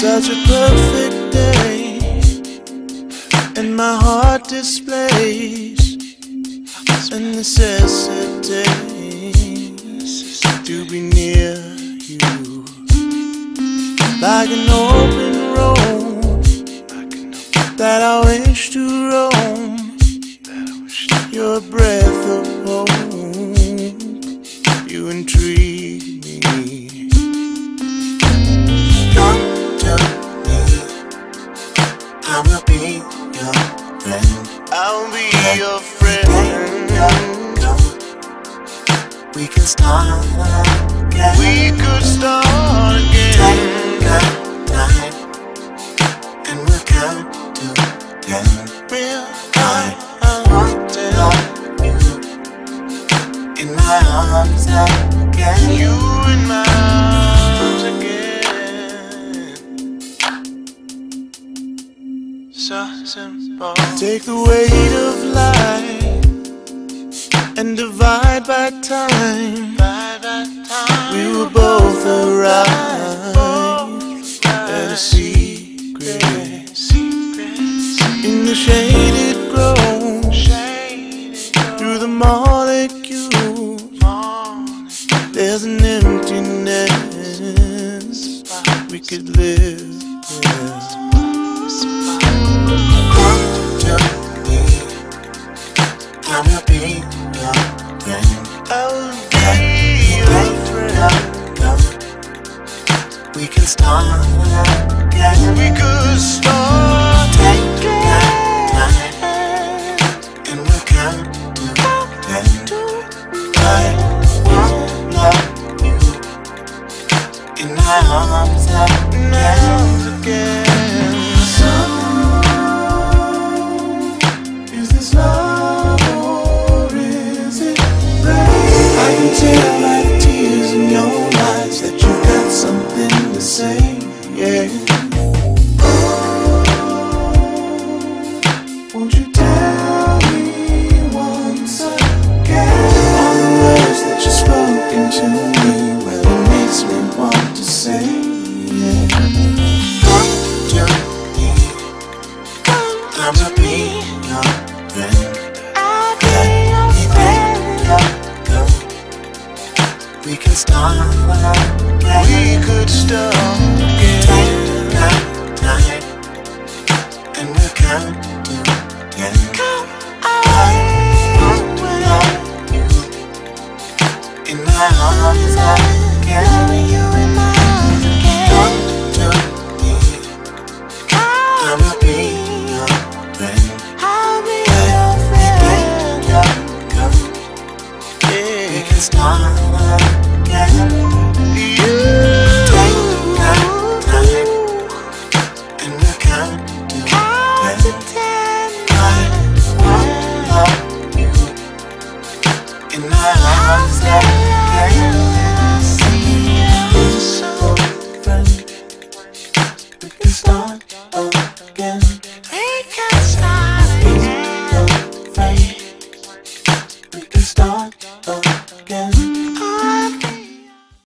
such a perfect day, and my heart displays a necessity to be near you, like an open road that I wish to roam. Your breath of hope, you intrigue I will be your friend. I'll be your friend. We can start again. We could start again. Take night, and we'll count to ten. Real I I want to love you in my arms again. you in my So simple. Take the weight of life and divide by time. We will both arrive at a secret in the shaded grove through the molecules. There's an emptiness we could live with. We can start again. We could start Take again. and we'll count to ten. I want love you in my arms again. Now again. I'm to be your friend. We can start again. We could start again. Night, and we'll count start again.